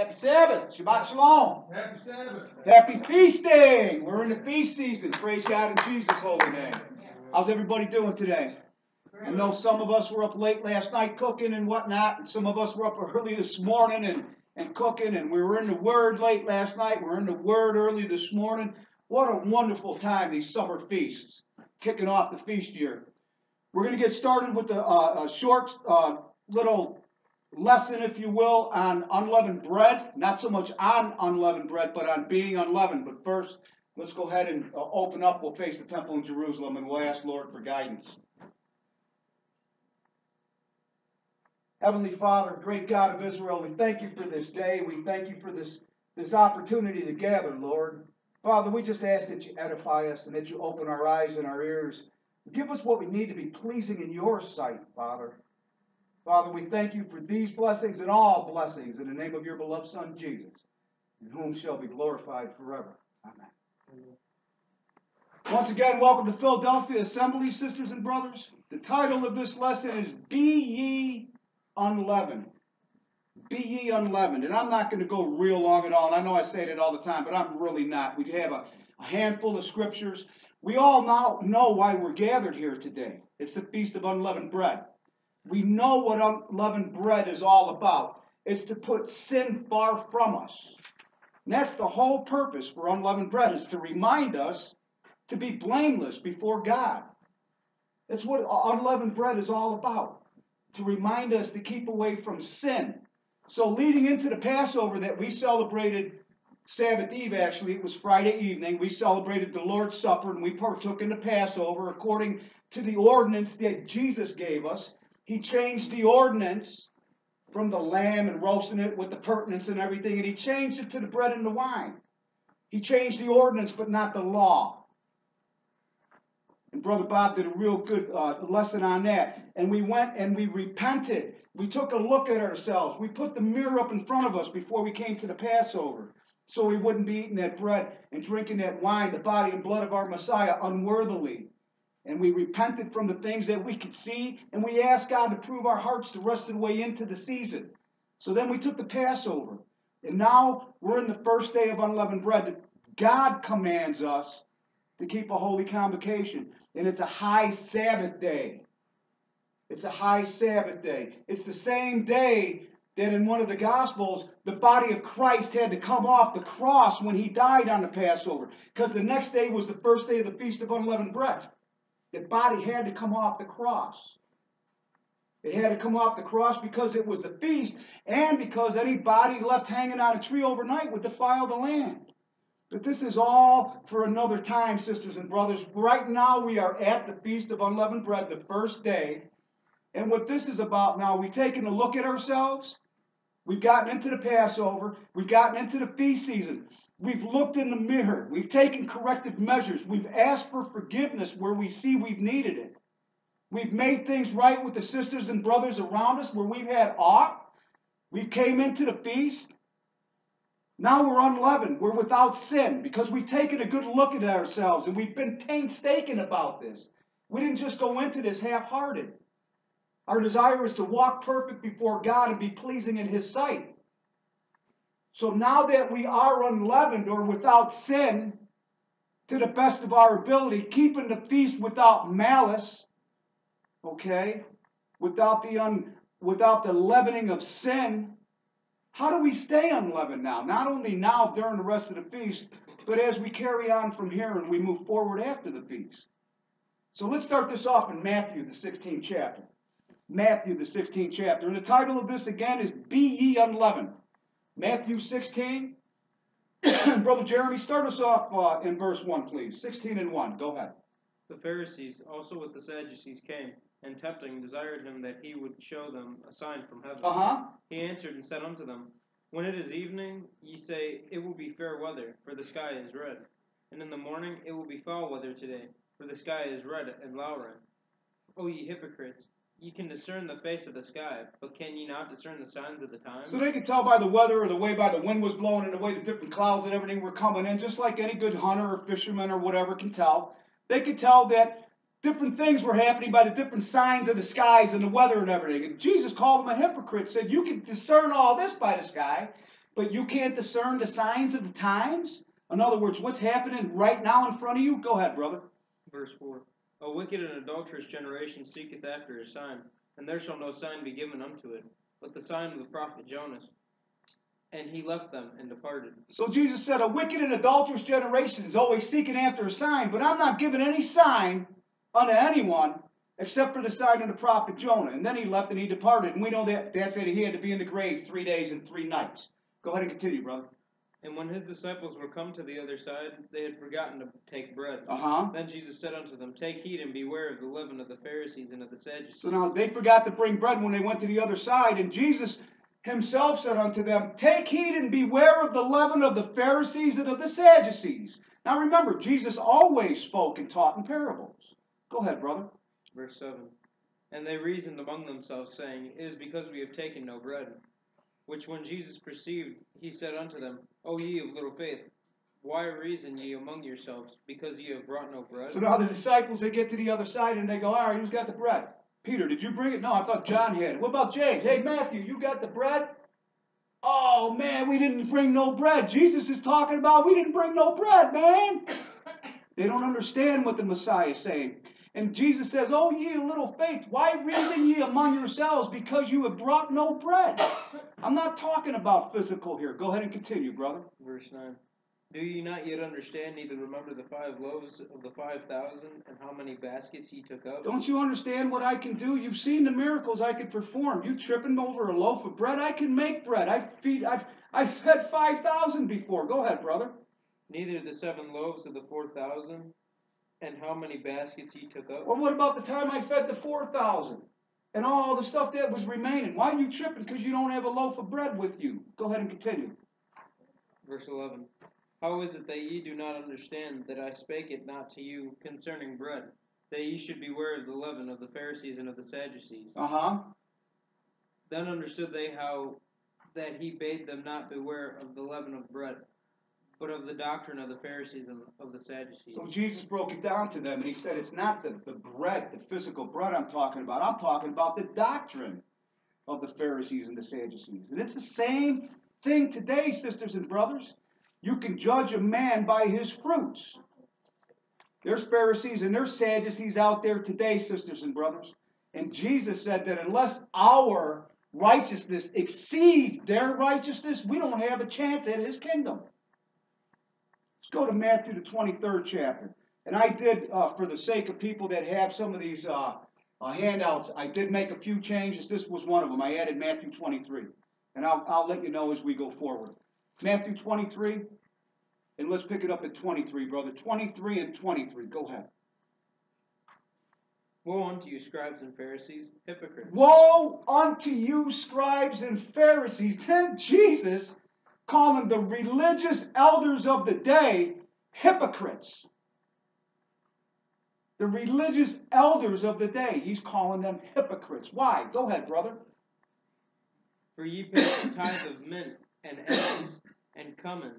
Happy Sabbath. Shabbat Shalom. Happy Sabbath. Happy feasting. We're in the feast season. Praise God in Jesus' holy name. How's everybody doing today? I know some of us were up late last night cooking and whatnot, and some of us were up early this morning and, and cooking, and we were in the Word late last night. We're in the Word early this morning. What a wonderful time, these summer feasts, kicking off the feast year. We're going to get started with a, uh, a short uh, little lesson, if you will, on unleavened bread. Not so much on unleavened bread, but on being unleavened. But first, let's go ahead and uh, open up. We'll face the temple in Jerusalem and we'll ask Lord for guidance. Heavenly Father, great God of Israel, we thank you for this day. We thank you for this, this opportunity to gather, Lord. Father, we just ask that you edify us and that you open our eyes and our ears. Give us what we need to be pleasing in your sight, Father. Father, we thank you for these blessings and all blessings in the name of your beloved Son, Jesus, in whom shall be glorified forever. Amen. Once again, welcome to Philadelphia Assembly, sisters and brothers. The title of this lesson is Be Ye Unleavened. Be ye unleavened. And I'm not going to go real long at all. And I know I say that all the time, but I'm really not. We have a, a handful of scriptures. We all now know why we're gathered here today. It's the Feast of Unleavened Bread. We know what unleavened bread is all about. It's to put sin far from us. And that's the whole purpose for unleavened bread, is to remind us to be blameless before God. That's what unleavened bread is all about. To remind us to keep away from sin. So leading into the Passover that we celebrated Sabbath Eve, actually, it was Friday evening, we celebrated the Lord's Supper and we partook in the Passover according to the ordinance that Jesus gave us. He changed the ordinance from the lamb and roasting it with the purtenance and everything, and he changed it to the bread and the wine. He changed the ordinance, but not the law. And Brother Bob did a real good uh, lesson on that. And we went and we repented. We took a look at ourselves. We put the mirror up in front of us before we came to the Passover so we wouldn't be eating that bread and drinking that wine, the body and blood of our Messiah, unworthily and we repented from the things that we could see, and we asked God to prove our hearts the rest of the way into the season. So then we took the Passover, and now we're in the first day of unleavened bread that God commands us to keep a holy convocation, and it's a high Sabbath day. It's a high Sabbath day. It's the same day that in one of the Gospels, the body of Christ had to come off the cross when he died on the Passover, because the next day was the first day of the Feast of Unleavened Bread. That body had to come off the cross. It had to come off the cross because it was the feast and because any body left hanging on a tree overnight would defile the land. But this is all for another time, sisters and brothers. Right now, we are at the Feast of Unleavened Bread, the first day. And what this is about now, we've taken a look at ourselves. We've gotten into the Passover. We've gotten into the feast season. We've looked in the mirror. We've taken corrective measures. We've asked for forgiveness where we see we've needed it. We've made things right with the sisters and brothers around us where we've had aught. We came into the feast. Now we're unleavened. We're without sin because we've taken a good look at ourselves and we've been painstaking about this. We didn't just go into this half hearted. Our desire is to walk perfect before God and be pleasing in His sight. So now that we are unleavened or without sin, to the best of our ability, keeping the feast without malice, okay, without the un, without the leavening of sin, how do we stay unleavened now? Not only now during the rest of the feast, but as we carry on from here and we move forward after the feast. So let's start this off in Matthew, the 16th chapter. Matthew, the 16th chapter. And the title of this again is Be Ye Unleavened. Matthew 16. Brother Jeremy, start us off uh, in verse 1, please. 16 and 1. Go ahead. The Pharisees also with the Sadducees came, and tempting desired him that he would show them a sign from heaven. Uh huh. He answered and said unto them, When it is evening, ye say, It will be fair weather, for the sky is red. And in the morning, it will be foul weather today, for the sky is red and lowering. O ye hypocrites, Ye can discern the face of the sky, but can ye not discern the signs of the times? So they could tell by the weather or the way by the wind was blowing and the way the different clouds and everything were coming in, just like any good hunter or fisherman or whatever can tell. They could tell that different things were happening by the different signs of the skies and the weather and everything. And Jesus called them a hypocrite, said, You can discern all this by the sky, but you can't discern the signs of the times? In other words, what's happening right now in front of you? Go ahead, brother. Verse 4 A wicked and adulterous generation seeketh after a sign, and there shall no sign be given unto it, but the sign of the prophet Jonas. And he left them and departed. So Jesus said, A wicked and adulterous generation is always seeking after a sign, but I'm not giving any sign unto anyone except for the sign of the prophet Jonah. And then he left and he departed. And we know that that said he had to be in the grave three days and three nights. Go ahead and continue, brother. And when his disciples were come to the other side, they had forgotten to take bread. Uh huh. Then Jesus said unto them, Take heed and beware of the leaven of the Pharisees and of the Sadducees. So now they forgot to bring bread when they went to the other side. And Jesus himself said unto them, Take heed and beware of the leaven of the Pharisees and of the Sadducees. Now remember, Jesus always spoke and taught in parables. Go ahead, brother. Verse 7 And they reasoned among themselves, saying, It is because we have taken no bread. Which when Jesus perceived, he said unto them, O ye of little faith, why reason ye among yourselves, because ye have brought no bread? So now the disciples, they get to the other side and they go, All right, who's got the bread? Peter, did you bring it? No, I thought John had it. What about James? Hey, Matthew, you got the bread? Oh, man, we didn't bring no bread. Jesus is talking about we didn't bring no bread, man. They don't understand what the Messiah is saying. And Jesus says, Oh, ye little faith, why reason ye among yourselves because you have brought no bread? I'm not talking about physical here. Go ahead and continue, brother. Verse 9 Do ye not yet understand, neither remember the five loaves of the five thousand, and how many baskets ye took up? Don't you understand what I can do? You've seen the miracles I could perform. You tripping over a loaf of bread? I can make bread. I feed. I've I've fed five thousand before. Go ahead, brother. Neither the seven loaves of the four thousand, and how many baskets ye took up? Well, what about the time I fed the four thousand and all the stuff that was remaining? Why are you tripping? Because you don't have a loaf of bread with you. Go ahead and continue. Verse 11 How is it that ye do not understand that I spake it not to you concerning bread, that ye should beware of the leaven of the Pharisees and of the Sadducees? Uh huh. Then understood they how that he bade them not beware of the leaven of bread, but of the doctrine of the Pharisees and of the Sadducees. So Jesus broke it down to them and he said, It's not the, the bread, the physical bread I'm talking about. I'm talking about the doctrine of the Pharisees and the Sadducees. And it's the same thing today, sisters and brothers. You can judge a man by his fruits. There's Pharisees and there's Sadducees out there today, sisters and brothers. And Jesus said that unless our righteousness exceed their righteousness, we don't have a chance at his kingdom. Go to Matthew, the 23rd chapter. And I did, uh, for the sake of people that have some of these uh, uh, handouts, I did make a few changes. This was one of them. I added Matthew 23. And I'll, I'll let you know as we go forward. Matthew 23, and let's pick it up at 23, brother. 23 and 23. Go ahead. Woe unto you, scribes and Pharisees, hypocrites! Woe unto you, scribes and Pharisees. Then Jesus calling the religious elders of the day hypocrites. The religious elders of the day, he's calling them hypocrites. Why? Go ahead, brother. For ye pay the tithe of mint and anise and cumin,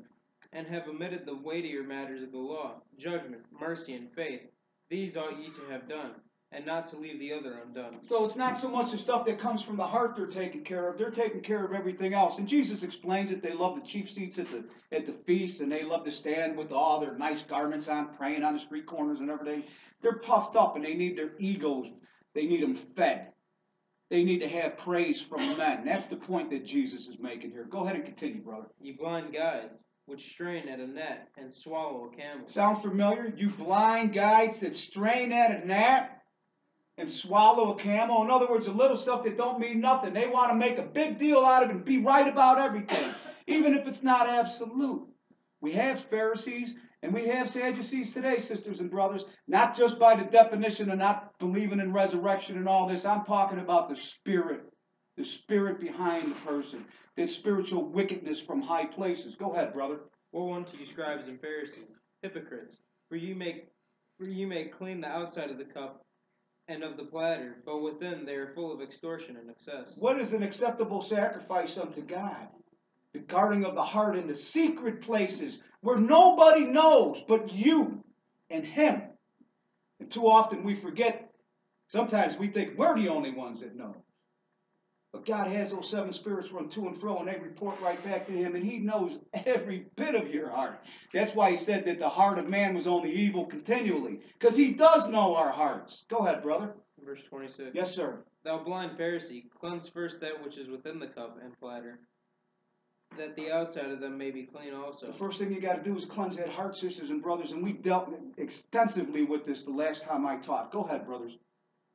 and have omitted the weightier matters of the law, judgment, mercy, and faith. These ought ye to have done, and not to leave the other undone. So it's not so much the stuff that comes from the heart they're taking care of. They're taking care of everything else. And Jesus explains it. They love the chief seats at the at the feast, and they love to stand with all their nice garments on, praying on the street corners and everything. They're puffed up, and they need their egos. They need them fed. They need to have praise from men. That's the point that Jesus is making here. Go ahead and continue, brother. You blind guides, which strain at a net and swallow a camel. Sound familiar? You blind guides that strain at a gnat and swallow a camel. In other words, the little stuff that don't mean nothing. They want to make a big deal out of it and be right about everything, even if it's not absolute. We have Pharisees and we have Sadducees today, sisters and brothers, not just by the definition of not believing in resurrection and all this. I'm talking about the spirit, the spirit behind the person, that spiritual wickedness from high places. Go ahead, brother. Woe unto you, scribes and Pharisees, hypocrites! For you make for you may clean the outside of the cup and of the platter, but within they are full of extortion and excess. What is an acceptable sacrifice unto God? The guarding of the heart in the secret places where nobody knows but you and Him. And too often we forget, sometimes we think we're the only ones that know. But God has those seven spirits run to and fro, and they report right back to Him, and He knows every bit of your heart. That's why He said that the heart of man was only evil continually, because He does know our hearts. Go ahead, brother. Verse 26. Yes, sir. Thou blind Pharisee, cleanse first that which is within the cup and platter, that the outside of them may be clean also. The first thing you got to do is cleanse that heart, sisters and brothers, and we dealt extensively with this the last time I taught. Go ahead, brothers.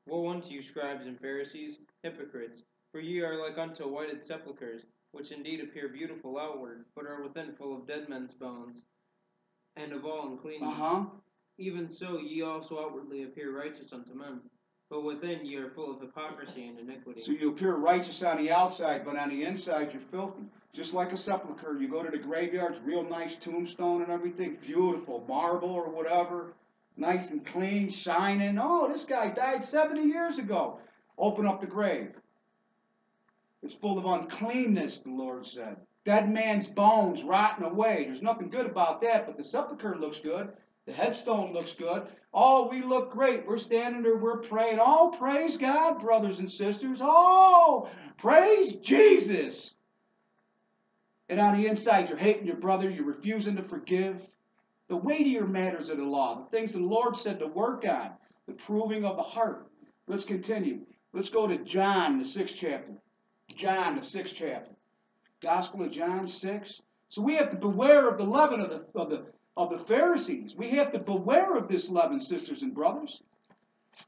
Woe unto you, scribes and Pharisees, hypocrites! For ye are like unto whited sepulchres, which indeed appear beautiful outward, but are within full of dead men's bones, and of all uncleanness. Uh huh. Even so ye also outwardly appear righteous unto men, but within ye are full of hypocrisy and iniquity. So you appear righteous on the outside, but on the inside you're filthy. Just like a sepulcher, you go to the graveyards, real nice tombstone and everything, beautiful marble or whatever, nice and clean, shining. Oh, this guy died 70 years ago. Open up the grave. It's full of uncleanness, the Lord said. Dead man's bones rotting away. There's nothing good about that, but the sepulcher looks good. The headstone looks good. Oh, we look great. We're standing there, we're praying. Oh, praise God, brothers and sisters. Oh, praise Jesus. And on the inside, you're hating your brother, you're refusing to forgive. The weightier matters of the law, the things the Lord said to work on, the proving of the heart. Let's continue. Let's go to John, the sixth chapter. John, the sixth chapter. Gospel of John 6. So we have to beware of the leaven of the, of the, of the Pharisees. We have to beware of this leaven, sisters and brothers.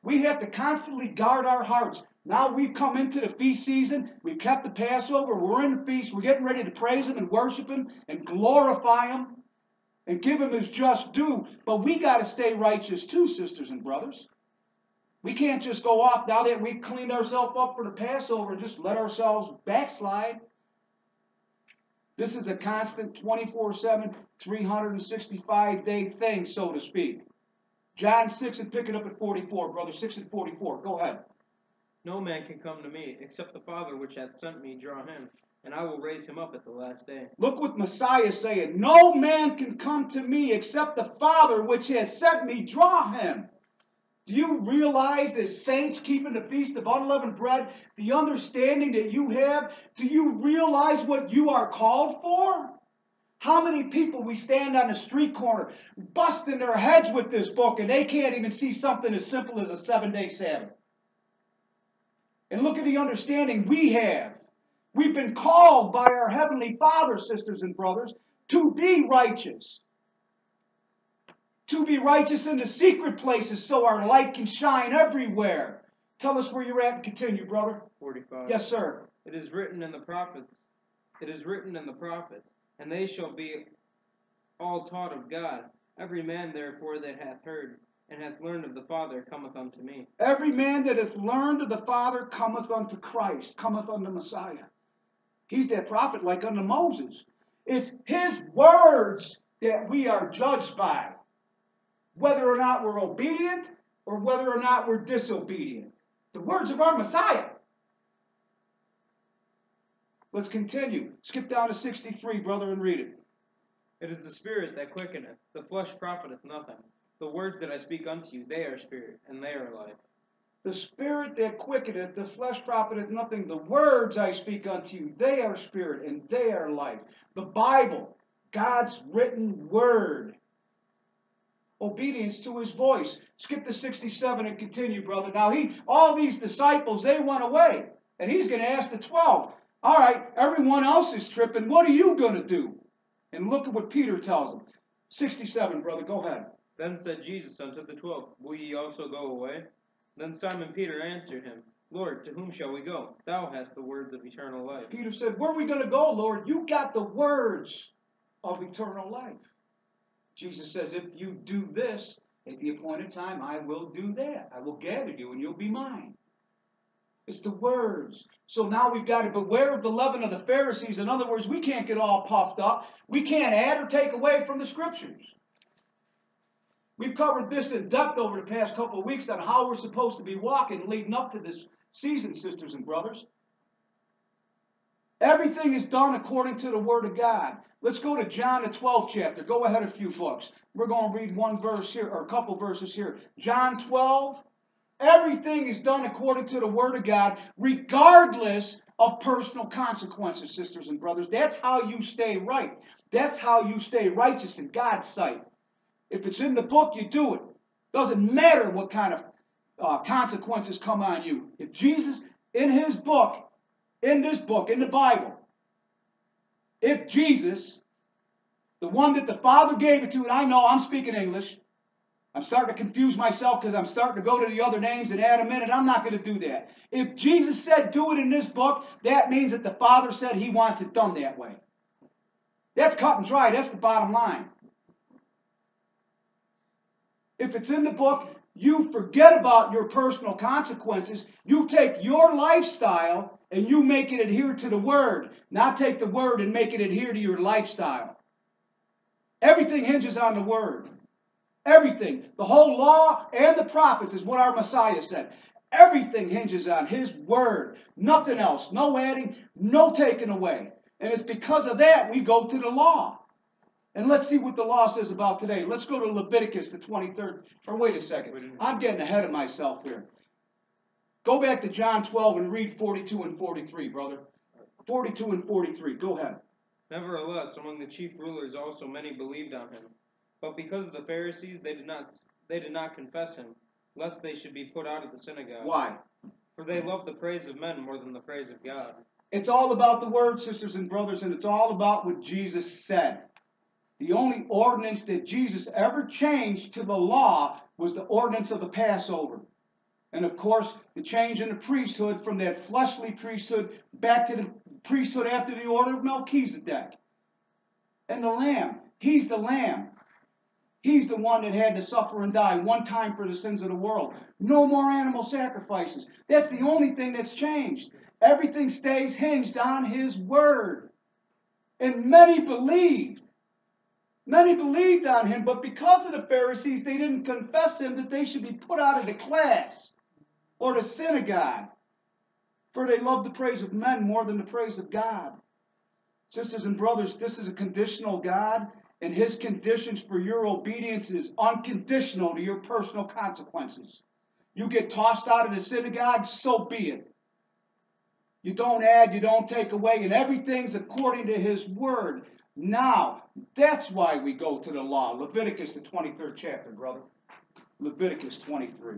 We have to constantly guard our hearts. Now we've come into the feast season. We've kept the Passover. We're in the feast. We're getting ready to praise Him and worship Him and glorify Him and give Him His just due. But we got to stay righteous too, sisters and brothers. We can't just go off now that we've cleaned ourselves up for the Passover and just let ourselves backslide. This is a constant 24 7, 365 day thing, so to speak. John 6 and pick it up at 44, brother. 6 and 44. Go ahead. No man can come to me, except the Father which hath sent me draw him, and I will raise him up at the last day. Look what Messiah is saying. No man can come to me except the Father which has sent me draw him. Do you realize, as saints keeping the feast of unleavened bread, the understanding that you have? Do you realize what you are called for? How many people we stand on a street corner busting their heads with this book and they can't even see something as simple as a seven day Sabbath? And look at the understanding we have. We've been called by our Heavenly Father, sisters and brothers, to be righteous. To be righteous in the secret places so our light can shine everywhere. Tell us where you're at and continue, brother. 45. Yes, sir. It is written in the prophets. It is written in the prophets, and they shall be all taught of God. Every man therefore that hath heard and hath learned of the Father cometh unto me. Every man that hath learned of the Father cometh unto Christ, cometh unto Messiah. He's that prophet like unto Moses. It's his words that we are judged by, whether or not we're obedient or whether or not we're disobedient. The words of our Messiah. Let's continue. Skip down to 63, brother, and read it. It is the Spirit that quickeneth, the flesh profiteth nothing. The words that I speak unto you, they are spirit, and they are life. The spirit that quickeneth, the flesh profiteth nothing. The words I speak unto you, they are spirit and they are life. The Bible, God's written word. Obedience to his voice. Skip to 67 and continue, brother. Now he all these disciples, they went away. And he's going to ask the 12, all right, everyone else is tripping. What are you going to do? And look at what Peter tells them. 67, brother, go ahead. Then said Jesus unto the twelve, Will ye also go away? Then Simon Peter answered him, Lord, to whom shall we go? Thou hast the words of eternal life. Peter said, Where are we going to go, Lord? You got the words of eternal life. Jesus says, If you do this at the appointed time, I will do that. I will gather you and you'll be mine. It's the words. So now we've got to beware of the leaven of the Pharisees. In other words, we can't get all puffed up. We can't add or take away from the scriptures. We've covered this in depth over the past couple of weeks on how we're supposed to be walking leading up to this season, sisters and brothers. Everything is done according to the Word of God. Let's go to John, the 12th chapter. Go ahead, a few folks. We're going to read one verse here, or a couple verses here. John 12. Everything is done according to the Word of God, regardless of personal consequences, sisters and brothers. That's how you stay right. That's how you stay righteous in God's sight. If it's in the book, you do it. Doesn't matter what kind of uh, consequences come on you. If Jesus, in his book, in this book, in the Bible, if Jesus, the one that the Father gave it to, and I know I'm speaking English, I'm starting to confuse myself because I'm starting to go to the other names and add them in, and I'm not going to do that. If Jesus said do it in this book, that means that the Father said he wants it done that way. That's cut and dry. That's the bottom line. If it's in the book, you forget about your personal consequences. You take your lifestyle and you make it adhere to the Word, not take the Word and make it adhere to your lifestyle. Everything hinges on the Word. Everything. The whole law and the prophets is what our Messiah said. Everything hinges on His Word. Nothing else. No adding, no taking away. And it's because of that we go to the law. And let's see what the law says about today. Let's go to Leviticus, the 23rd. Or wait a second. I'm getting ahead of myself here. Go back to John 12 and read 42 and 43, brother. 42 and 43. Go ahead. Nevertheless, among the chief rulers also many believed on him. But because of the Pharisees, they did not they did not confess him, lest they should be put out of the synagogue. Why? For they loved the praise of men more than the praise of God. It's all about the word, sisters and brothers, and it's all about what Jesus said. The only ordinance that Jesus ever changed to the law was the ordinance of the Passover. And of course, the change in the priesthood from that fleshly priesthood back to the priesthood after the order of Melchizedek. And the Lamb, he's the Lamb. He's the one that had to suffer and die one time for the sins of the world. No more animal sacrifices. That's the only thing that's changed. Everything stays hinged on his word. And many believed. Many believed on him, but because of the Pharisees, they didn't confess him that they should be put out of the class or the synagogue. For they love the praise of men more than the praise of God. Sisters and brothers, this is a conditional God, and his conditions for your obedience is unconditional to your personal consequences. You get tossed out of the synagogue, so be it. You don't add, you don't take away, and everything's according to his word. Now, that's why we go to the law. Leviticus, the 23rd chapter, brother. Leviticus 23.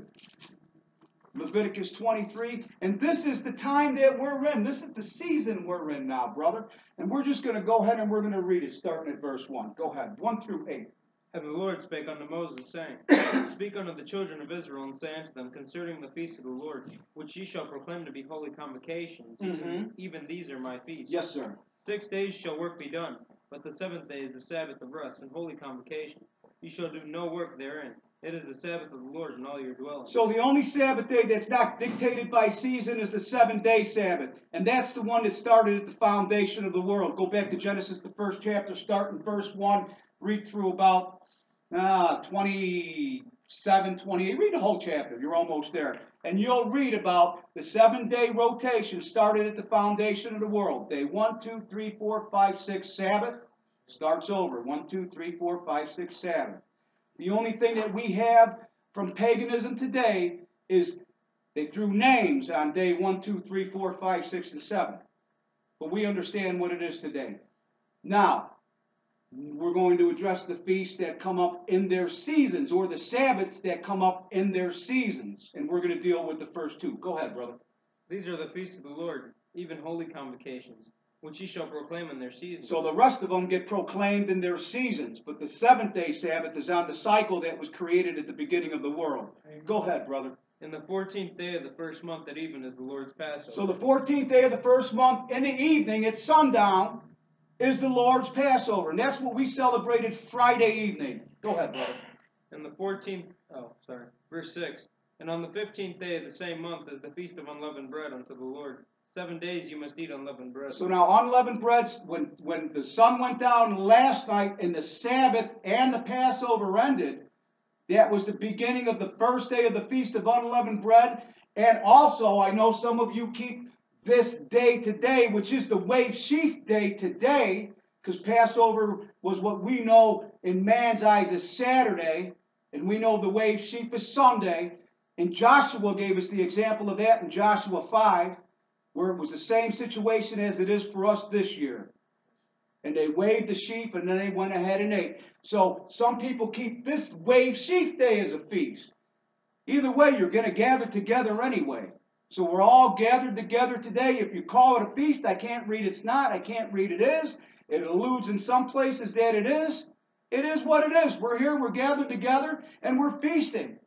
Leviticus 23. And this is the time that we're in. This is the season we're in now, brother. And we're just going to go ahead and we're going to read it starting at verse 1. Go ahead. 1 through 8. And the Lord spake unto Moses, saying, Speak unto the children of Israel, and say unto them concerning the feast of the Lord, which ye shall proclaim to be holy convocations, even, Mhm. even these are my feasts. Yes, sir. Six days shall work be done, but the seventh day is the Sabbath of rest and holy convocation. Ye shall do no work therein. It is the Sabbath of the Lord in all your dwellings. So the only Sabbath day that's not dictated by season is the seven day Sabbath. And that's the one that started at the foundation of the world. Go back to Genesis, the first chapter, start in verse 1, read through about uh, 27, 28. Read the whole chapter. You're almost there. And you'll read about the seven day rotation started at the foundation of the world. Day 1, 2, 3, 4, 5, 6, Sabbath. Starts over. 1, 2, 3, 4, 5, 6, Sabbath. The only thing that we have from paganism today is they threw names on day 1, 2, 3, 4, 5, 6, and 7. But we understand what it is today. Now, we're going to address the feasts that come up in their seasons or the Sabbaths that come up in their seasons. And we're going to deal with the first two. Go ahead, brother. These are the feasts of the Lord, even holy convocations, which ye shall proclaim in their seasons. So the rest of them get proclaimed in their seasons, but the seventh day Sabbath is on the cycle that was created at the beginning of the world. Go ahead, brother. In the fourteenth day of the first month at even is the Lord's Passover. So the 14th day of the first month in the evening at sundown is the Lord's Passover. And that's what we celebrated Friday evening. Go ahead, brother. And the fourteenth, oh, sorry, verse six. And on the fifteenth day of the same month is the feast of unleavened bread unto the Lord. Seven days you must eat unleavened bread. So now unleavened breads, when, when the sun went down last night and the Sabbath and the Passover ended, that was the beginning of the first day of the Feast of Unleavened Bread. And also, I know some of you keep this day today, which is the wave sheaf day today, because Passover was what we know in man's eyes is Saturday, and we know the wave sheaf is Sunday. And Joshua gave us the example of that in Joshua 5. Where it was the same situation as it is for us this year. And they waved the sheep and then they went ahead and ate. So some people keep this wave sheaf day as a feast. Either way, you're going to gather together anyway. So we're all gathered together today. If you call it a feast, I can't read it's not. I can't read it is. It alludes in some places that it is. It is what it is. We're here, we're gathered together, and we're feasting.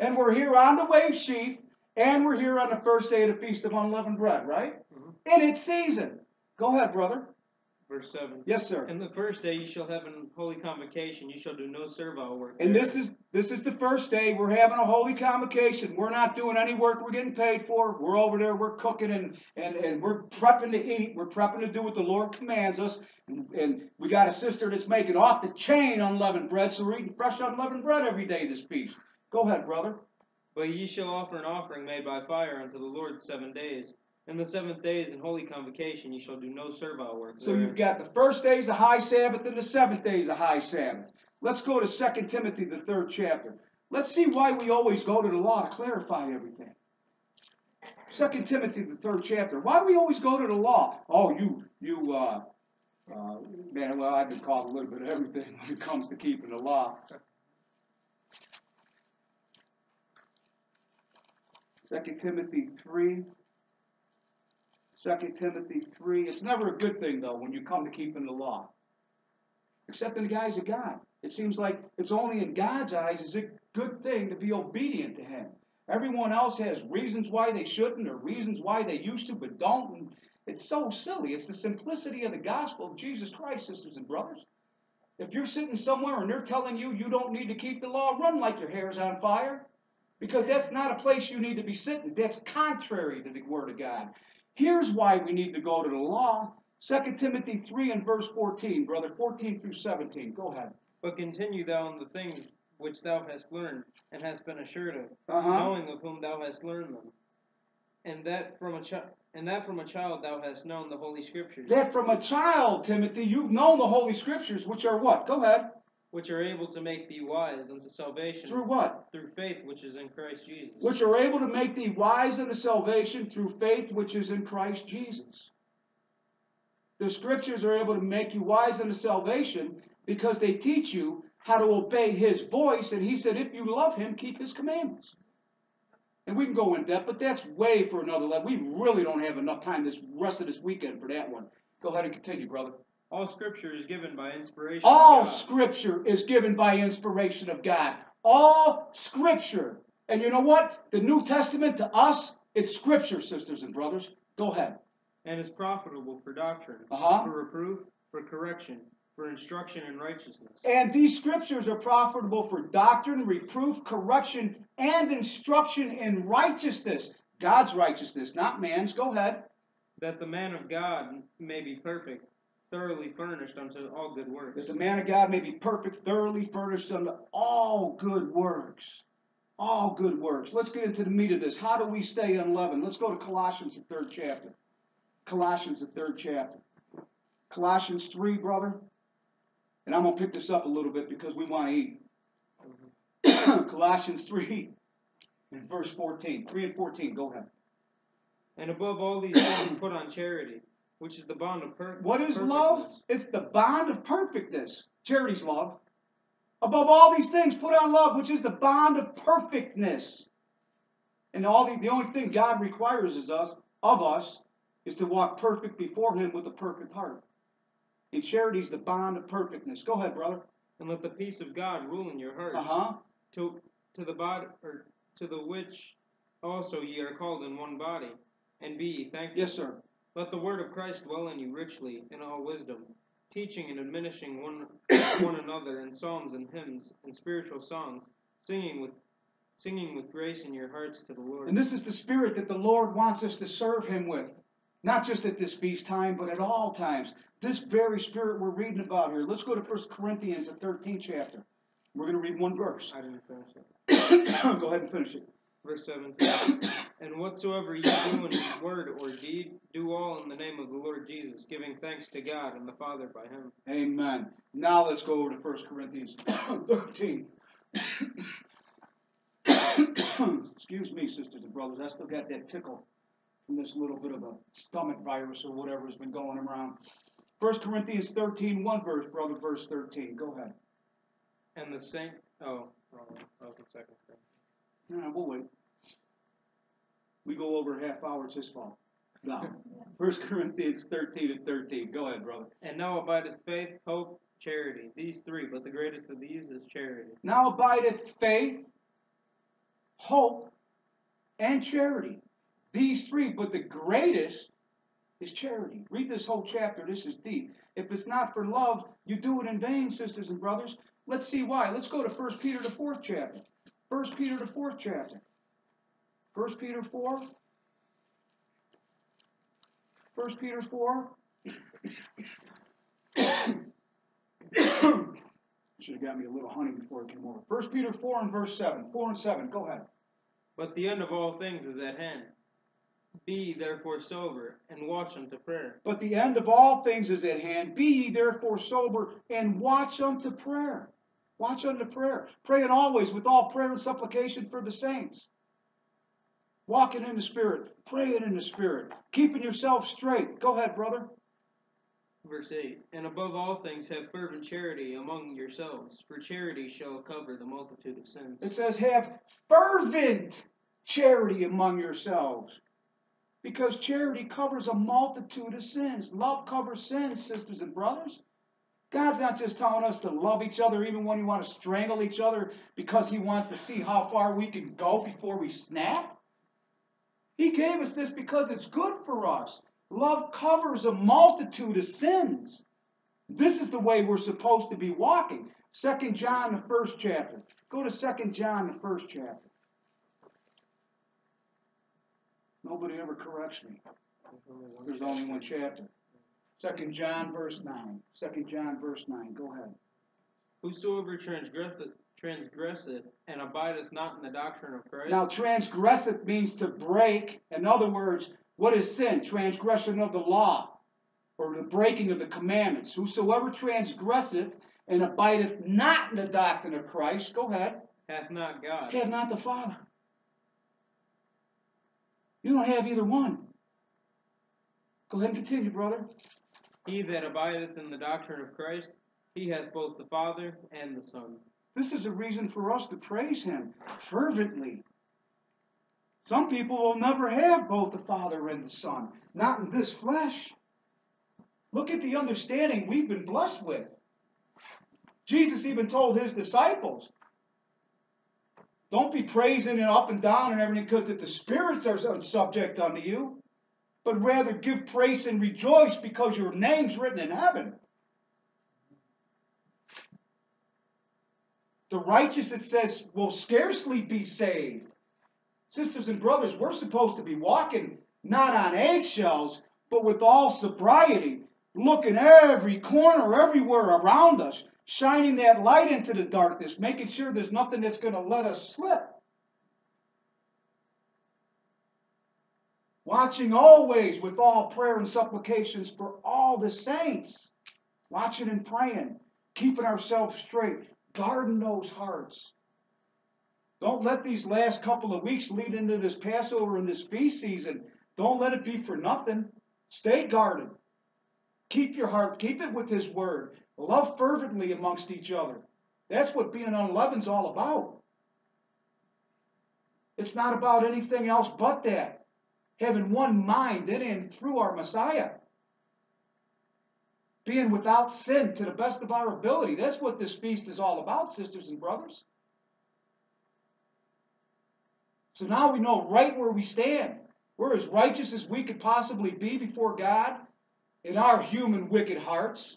And we're here on the wave sheaf, and we're here on the first day of the Feast of Unleavened Bread, right? Mhm. In its season. Go ahead, brother. Verse 7. Yes, sir. In the first day you shall have an holy convocation. You shall do no servile work. And this is this is the first day we're having a holy convocation. We're not doing any work we're getting paid for. We're over there, we're cooking and and, and we're prepping to eat. We're prepping to do what the Lord commands us. And, and we got a sister that's making off the chain unleavened bread, so we're eating fresh unleavened bread every day this feast. Go ahead, brother. But ye shall offer an offering made by fire unto the Lord seven days. And the seventh day is an holy convocation. Ye shall do no servile work. So therein. you've got the first day's a high Sabbath and the seventh day's a high Sabbath. Let's go to 2 Timothy, the third chapter. Let's see why we always go to the law to clarify everything. 2 Timothy, the third chapter. Why do we always go to the law? Oh, you, you, uh, uh, man, well, I've been called a little bit of everything when it comes to keeping the law. 2 Timothy 3. 2 Timothy 3. It's never a good thing, though, when you come to keeping the law. Except in the eyes of God. It seems like it's only in God's eyes is it a good thing to be obedient to Him. Everyone else has reasons why they shouldn't or reasons why they used to but don't. And it's so silly. It's the simplicity of the gospel of Jesus Christ, sisters and brothers. If you're sitting somewhere and they're telling you you don't need to keep the law, run like your hair's on fire. Because that's not a place you need to be sitting. That's contrary to the Word of God. Here's why we need to go to the law. 2 Timothy 3 and verse 14, brother, 14 through 17. Go ahead. But continue thou in the things which thou hast learned, and hast been assured of, Uh-huh. knowing of whom thou hast learned them, and that from a child, and that from a child thou hast known the holy scriptures, That from a child, Timothy, you've known the Holy Scriptures, which are what? Go ahead. Which are able to make thee wise unto salvation Through what? through faith which is in Christ Jesus. Which are able to make thee wise unto salvation through faith which is in Christ Jesus. The Scriptures are able to make you wise unto salvation because they teach you how to obey His voice. And He said, if you love Him, keep His commandments. And we can go in depth, but that's way for another level. We really don't have enough time this rest of this weekend for that one. Go ahead and continue, brother. All scripture is given by inspiration. All of God. scripture is given by inspiration of God. All scripture. And you know what? The New Testament to us, it's scripture, sisters and brothers. Go ahead. and is profitable for doctrine, Uh-huh. for reproof, for correction, for instruction in righteousness, And these scriptures are profitable for doctrine, reproof, correction, and instruction in righteousness. God's righteousness, not man's. Go ahead. that the man of God may be perfect, thoroughly furnished unto all good works. That the man of God may be perfect, thoroughly furnished unto all good works. All good works. Let's get into the meat of this. How do we stay unleavened? Let's go to Colossians, the third chapter. Colossians, the third chapter. Colossians 3, brother. And I'm going to pick this up a little bit because we want to eat. Mm-hmm. Colossians 3 and verse 14. 3 and 14. Go ahead. And above all these things, put on charity, which is the bond of per- What is love? It's the bond of perfectness. Charity's love. Above all these things, put on love, which is the bond of perfectness. And all the, the only thing God requires is us of us is to walk perfect before Him with a perfect heart. And charity is the bond of perfectness. Go ahead, brother. And let the peace of God rule in your hearts, Uh huh. to to the body or to the which also ye are called in one body, and be ye thankful. Yes, sir. Let the word of Christ dwell in you richly in all wisdom, teaching and admonishing one one another in psalms and hymns and spiritual songs, singing with singing with grace in your hearts to the Lord. And this is the spirit that the Lord wants us to serve Him with. Not just at this feast time, but at all times. This very spirit we're reading about here. Let's go to 1 Corinthians, the 13th chapter. We're going to read one verse. I didn't finish it. go ahead and finish it. Verse 17. and whatsoever ye do in word or deed, do all in the name of the Lord Jesus, giving thanks to God and the Father by him. Amen. Now let's go over to 1 Corinthians 13. Excuse me, sisters and brothers. I still got that tickle from this little bit of a stomach virus or whatever has been going around. First Corinthians 13, one verse, brother, verse 13. Go ahead. And the same. Oh, oh, that was the second thing. No, we'll wait. We go over a half hour, it's his fault. No. First Corinthians 13 and 13. Go ahead, brother. And now abideth faith, hope, charity. These three, but the greatest of these is charity. Now abideth faith, hope, and charity. These three, but the greatest is charity. Read this whole chapter. This is deep. If it's not for love, you do it in vain, sisters and brothers. Let's see why. Let's go to 1 Peter, the fourth chapter. 1 Peter, the fourth chapter. 1 Peter 4. 1 Peter 4. Should have got me a little honey before I came over. 1 Peter 4 and verse 7. 4 and 7. Go ahead. But the end of all things is at hand. Be therefore sober, and watch unto prayer. But the end of all things is at hand. Be ye therefore sober, and watch unto prayer. Watch unto prayer. Praying always with all prayer and supplication for the saints. Walking in the Spirit. Praying in the Spirit. Keeping yourself straight. Go ahead, brother. Verse 8 And above all things have fervent charity among yourselves, for charity shall cover the multitude of sins. It says, have fervent charity among yourselves. Because charity covers a multitude of sins. Love covers sins, sisters and brothers. God's not just telling us to love each other even when we want to strangle each other because He wants to see how far we can go before we snap. He gave us this because it's good for us. Love covers a multitude of sins. This is the way we're supposed to be walking. Second John, the first chapter. Go to Second John, the first chapter. Nobody ever corrects me. There's only one chapter. Second John, verse 9. Second John, verse 9. Go ahead. Whosoever transgresseth, transgresseth and abideth not in the doctrine of Christ, Now, transgresseth means to break. In other words, what is sin? Transgression of the law, or the breaking of the commandments. Whosoever transgresseth and abideth not in the doctrine of Christ, go ahead, hath not God. have not the Father. You don't have either one. Go ahead and continue, brother. He that abideth in the doctrine of Christ, he hath both the Father and the Son. This is a reason for us to praise Him fervently. Some people will never have both the Father and the Son, not in this flesh. Look at the understanding we've been blessed with. Jesus even told His disciples, don't be praising it up and down and everything because that the spirits are subject unto you, but rather give praise and rejoice because your name's written in heaven. The righteous, it says, will scarcely be saved. Sisters and brothers, we're supposed to be walking not on eggshells, but with all sobriety, looking every corner, everywhere around us, shining that light into the darkness, making sure there's nothing that's going to let us slip. Watching always with all prayer and supplications for all the saints. Watching and praying, keeping ourselves straight, guarding those hearts. Don't let these last couple of weeks lead into this Passover and this feast season. Don't let it be for nothing. Stay guarded. Keep your heart, keep it with His Word. Love fervently amongst each other. That's what being unleavened's all about. It's not about anything else but that. Having one mind in and through our Messiah. Being without sin to the best of our ability. That's what this feast is all about, sisters and brothers. So now we know right where we stand. We're as righteous as we could possibly be before God in our human wicked hearts.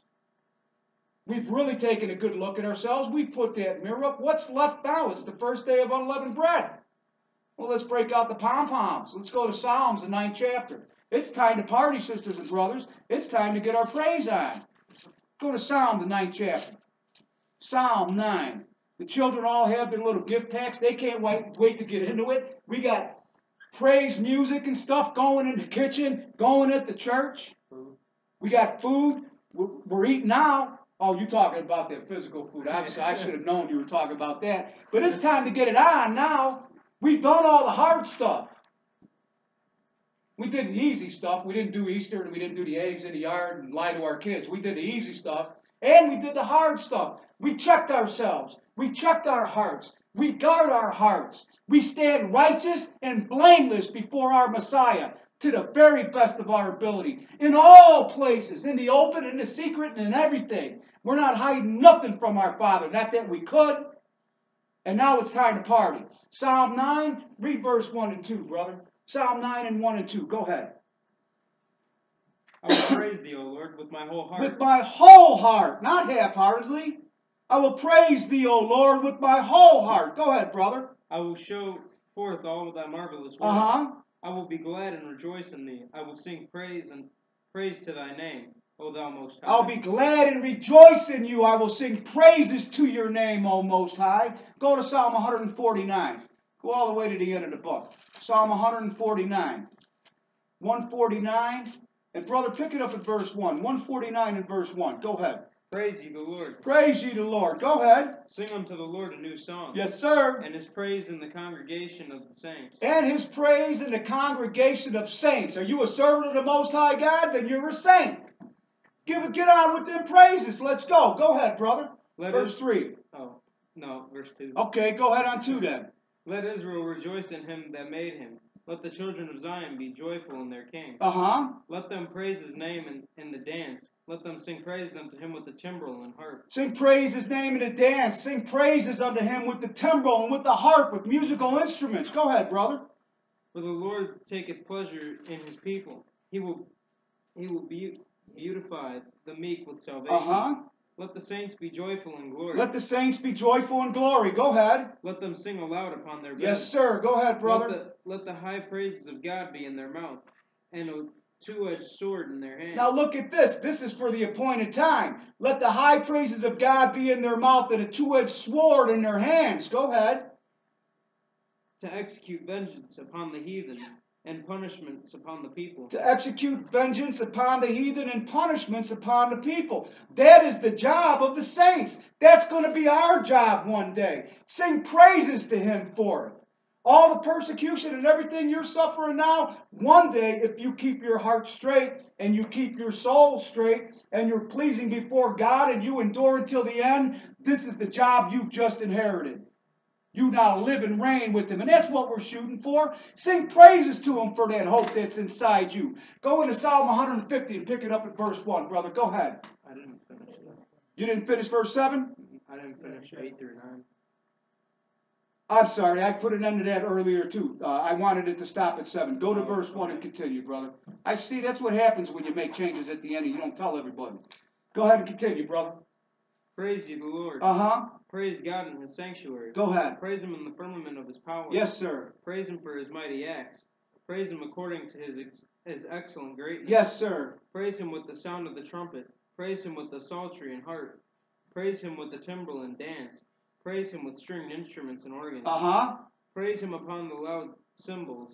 We've really taken a good look at ourselves. We put that mirror up. What's left now? It's the first day of unleavened bread. Well, let's break out the pom poms. Let's go to Psalms, the ninth chapter. It's time to party, sisters and brothers. It's time to get our praise on. Go to Psalm, the ninth chapter. Psalm 9. The children all have their little gift packs. They can't wait, wait to get into it. We got praise music and stuff going in the kitchen, going at the church. We got food. We're, eating now. Oh, you're talking about that physical food. I, I should have known you were talking about that. But it's time to get it on now. We've done all the hard stuff. We did the easy stuff. We didn't do Easter and we didn't do the eggs in the yard and lie to our kids. We did the easy stuff and we did the hard stuff. We checked ourselves. We checked our hearts. We guard our hearts. We stand righteous and blameless before our Messiah to the very best of our ability. In all places, in the open, in the secret, and in everything. We're not hiding nothing from our Father. Not that we could. And now it's time to party. Psalm 9, read verse 1 and 2, brother. Psalm 9 and 1 and 2. Go ahead. I will praise thee, O Lord, with my whole heart. With my whole heart, not half heartedly. I will praise thee, O Lord, with my whole heart. Go ahead, brother. I will show forth all of thy marvelous works. Uh huh. I will be glad and rejoice in thee. I will sing praise and praise to thy name, O thou most high. I'll be glad and rejoice in you. I will sing praises to your name, O Most High. Go to Psalm 149. Go all the way to the end of the book. Psalm 149. 149. And brother, pick it up at verse 1. 149 and verse 1. Go ahead. Praise ye the Lord. Praise ye the Lord. Go ahead. Sing unto the Lord a new song. Yes, sir. And his praise in the congregation of the saints. And his praise in the congregation of saints. Are you a servant of the Most High God? Then you're a saint. Give get on with them praises. Let's go. Go ahead, brother. Let Verse Is- 3. oh, no, verse 2. Okay, go ahead on 2 then. Let Israel rejoice in him that made him. Let the children of Zion be joyful in their king. Uh huh. Let them praise his name in, in the dance. Let them sing praise unto him with the timbrel and harp. Sing praise his name in the dance. Sing praises unto him with the timbrel and with the harp, with musical instruments. Go ahead, brother. For the Lord taketh pleasure in his people. He will he will be, beautify the meek with salvation. Uh huh. Let the saints be joyful in glory. Let the saints be joyful in glory. Go ahead. Let them sing aloud upon their. Yes, sir. Go ahead, brother. Let the, let the high praises of God be in their mouth, and a two-edged sword in their hand. Now look at this. This is for the appointed time. Let the high praises of God be in their mouth and a two-edged sword in their hands. Go ahead. to execute vengeance upon the heathen, and punishments upon the people. To execute vengeance upon the heathen and punishments upon the people. That is the job of the saints. That's going to be our job one day. Sing praises to him for it. All the persecution and everything you're suffering now, one day, if you keep your heart straight and you keep your soul straight and you're pleasing before God and you endure until the end, this is the job you've just inherited. You now live and reign with him. And that's what we're shooting for. Sing praises to him for that hope that's inside you. Go into Psalm 150 and pick it up at verse 1, brother. Go ahead. I didn't finish that. You didn't finish verse 7? I didn't finish 8 through 9. I'm sorry, I put an end to that earlier too. Uh, I wanted it to stop at 7. Go to Oh, verse 1 and continue, brother. I see that's what happens when you make changes at the end and you don't tell everybody. Go ahead and continue, brother. Praise ye the Lord. Uh huh. Praise God in his sanctuary. Go ahead. Praise him in the firmament of his power. Yes, sir. Praise him for his mighty acts. Praise him according to his ex- his excellent greatness. Yes, sir. Praise him with the sound of the trumpet. Praise him with the psaltery and harp. Praise him with the timbrel and dance. Praise him with stringed instruments and organs. Uh huh. Praise him upon the loud cymbals.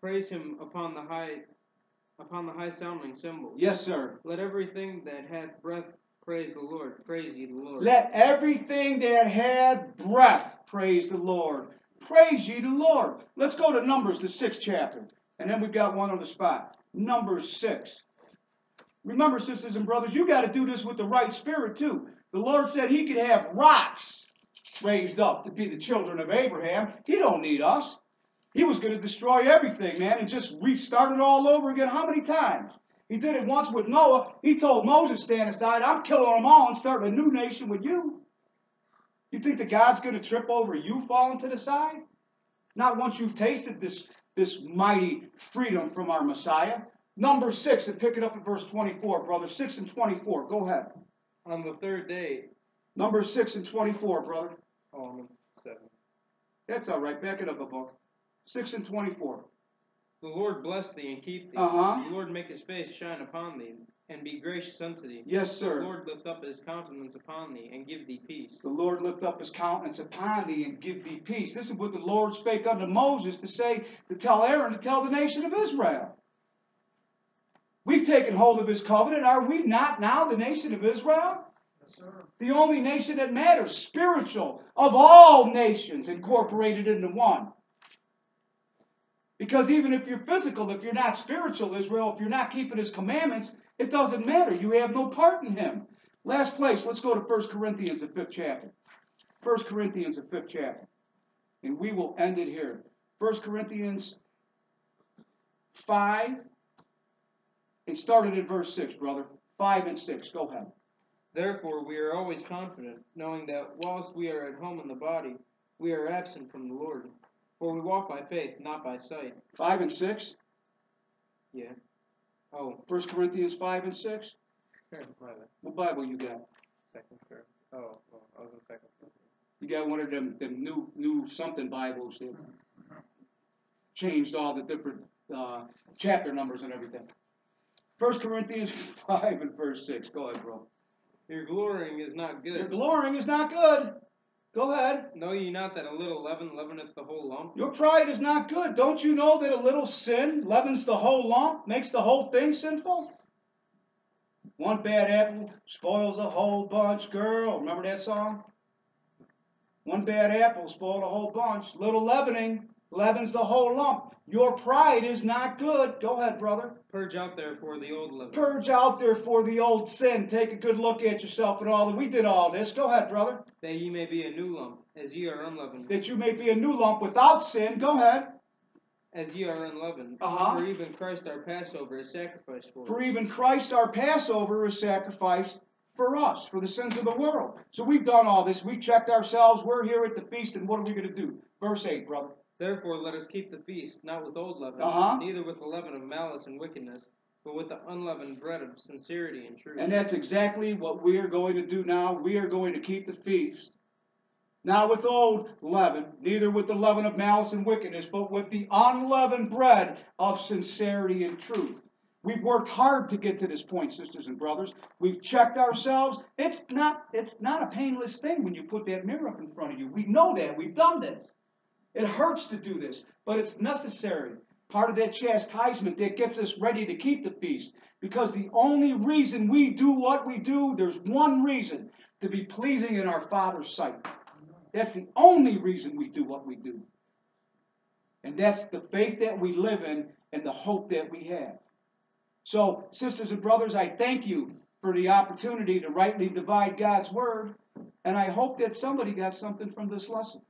Praise him upon the high upon the high sounding cymbals. Yes, sir. Let everything that hath breath praise the Lord. Praise ye the Lord. Let everything that had breath praise the Lord. Praise ye the Lord. Let's go to Numbers, the sixth chapter. And then we've got one on the spot. Numbers 6. Remember, sisters and brothers, you got to do this with the right spirit, too. The Lord said he could have rocks raised up to be the children of Abraham. He don't need us. He was going to destroy everything, man, and just restart it all over again. How many times? He did it once with Noah. He told Moses, stand aside. I'm killing them all and starting a new nation with you. You think that God's going to trip over you falling to the side? Not once you've tasted this, this mighty freedom from our Messiah. Number six, and pick it up at verse 24, brother. Six and 24. Go ahead. On the third day, Number six and 24, brother. oh, seven. That's all right. Back it up a book. Six and 24. The Lord bless thee and keep thee. Uh-huh. The Lord make his face shine upon thee, and be gracious unto thee. Yes, sir. The. Lord lift up his countenance upon thee, and give thee peace. The Lord lift up his countenance upon thee and give thee peace. This is what the Lord spake unto Moses to say, to tell Aaron, to tell the nation of Israel. We've taken hold of his covenant. Are we not now the nation of Israel? Yes, sir. The only nation that matters, spiritual, of all nations incorporated into one. Because even if you're physical, if you're not spiritual, Israel, if you're not keeping his commandments, it doesn't matter. You have no part in him. Last place, let's go to 1 Corinthians, the fifth chapter. 1 Corinthians, the fifth chapter. And we will end it here. 1 Corinthians 5. It started at verse 6, brother. 5 and 6. Go ahead. Therefore, we are always confident, knowing that whilst we are at home in the body, we are absent from the Lord. For we walk by faith, not by sight. 5 and 6. Yeah. Oh, 1 Corinthians 5 and 6. here, my bad. What Bible you got? Second, third. Oh, oh, I was in second. You got one of them, them new, new something Bibles that changed all the different uh, chapter numbers and everything. 1 Corinthians 5 and verse 6. Go ahead, bro. Your glorying is not good. Your glorying is not good. Go ahead. Know ye not that a little leaven leaveneth the whole lump? Your pride is not good. Don't you know that a little sin leavens the whole lump, makes the whole thing sinful? One bad apple spoils a whole bunch, girl. Remember that song? One bad apple spoiled a whole bunch. Little leavening leavens the whole lump. Your pride is not good. Go ahead, brother. Purge out therefore the old leaven. Purge out there for the old sin. Take a good look at yourself and all that. We did all this. Go ahead, brother. that ye may be a new lump, as ye are unleavened. That you may be a new lump without sin. Go ahead. As ye are unleavened. Uh-huh. For even Christ our Passover is sacrificed for For us. even Christ our Passover is sacrificed for us, for the sins of the world. So we've done all this. We've checked ourselves. We're here at the feast, and what are we going to do? Verse 8, brother. Therefore let us keep the feast, not with old leaven, Uh-huh. neither with the leaven of malice and wickedness, but with the unleavened bread of sincerity and truth. And that's exactly what we are going to do now. We are going to keep the feast. Not with old leaven, neither with the leaven of malice and wickedness, but with the unleavened bread of sincerity and truth. We've worked hard to get to this point, sisters and brothers. We've checked ourselves. It's not, it's not a painless thing when you put that mirror up in front of you. We know that. We've done this. It hurts to do this, but it's necessary. Part of that chastisement that gets us ready to keep the feast. Because the only reason we do what we do, there's one reason to be pleasing in our Father's sight. That's the only reason we do what we do. And that's the faith that we live in and the hope that we have. So, sisters and brothers, I thank you for the opportunity to rightly divide God's word. And I hope that somebody got something from this lesson.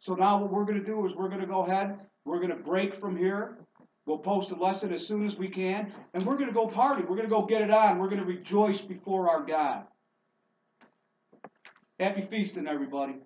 So now what we're going to do is we're going to go ahead, we're going to break from here. We'll post a lesson as soon as we can, and we're going to go party. We're going to go get it on. We're going to rejoice before our God. Happy feasting, everybody.